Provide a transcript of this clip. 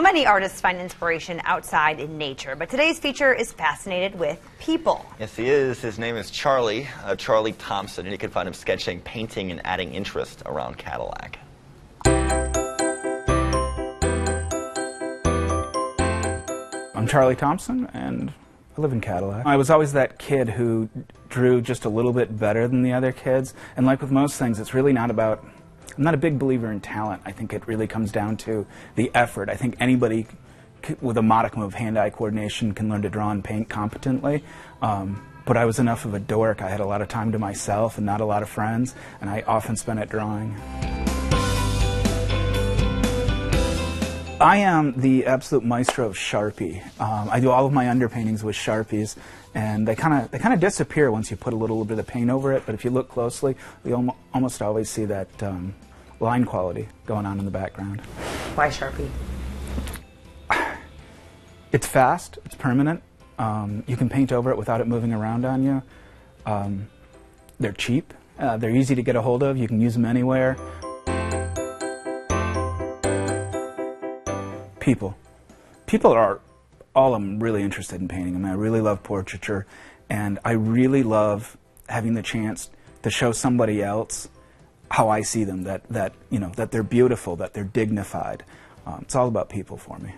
Well, many artists find inspiration outside in nature, but today's feature is fascinated with people. Yes, he is. His name is Charlie, uh, Charlie Thompson, and you can find him sketching, painting, and adding interest around Cadillac. I'm Charlie Thompson, and I live in Cadillac. I was always that kid who drew just a little bit better than the other kids, and like with most things, it's really not about I'm not a big believer in talent. I think it really comes down to the effort. I think anybody with a modicum of hand-eye coordination can learn to draw and paint competently. Um, but I was enough of a dork. I had a lot of time to myself and not a lot of friends, and I often spent it drawing. I am the absolute maestro of Sharpie. Um, I do all of my underpaintings with Sharpies, and they kind of they kind of disappear once you put a little bit of paint over it. But if you look closely, you al almost always see that um, line quality going on in the background. Why Sharpie? It's fast. It's permanent. Um, you can paint over it without it moving around on you. Um, they're cheap. Uh, they're easy to get a hold of. You can use them anywhere. People. People are all I'm really interested in painting. I mean, I really love portraiture, and I really love having the chance to show somebody else how I see them. That that you know that they're beautiful, that they're dignified. Um, it's all about people for me.